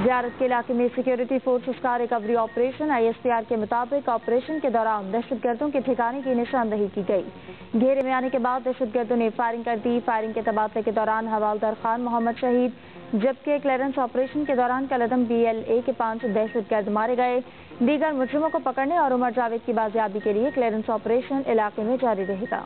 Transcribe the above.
जियारत के इलाके में सिक्योरिटी फोर्सेस का रिकवरी ऑपरेशन आईएसपीआर के मुताबिक ऑपरेशन के दौरान दहशतगर्दों के ठिकाने की निशानदही की गई। घेरे में आने के बाद दहशतगर्दों ने फायरिंग कर दी। फायरिंग के तबादले के दौरान हवालदार खान मोहम्मद शहीद, जबकि क्लियरेंस ऑपरेशन के दौरान कलदम बीएलए के पाँच दहशतगर्द मारे गए। दीगर मुजरिमों को पकड़ने और उमर जावेद की बाजियाबी के लिए क्लियरेंस ऑपरेशन इलाके में जारी रहेगा।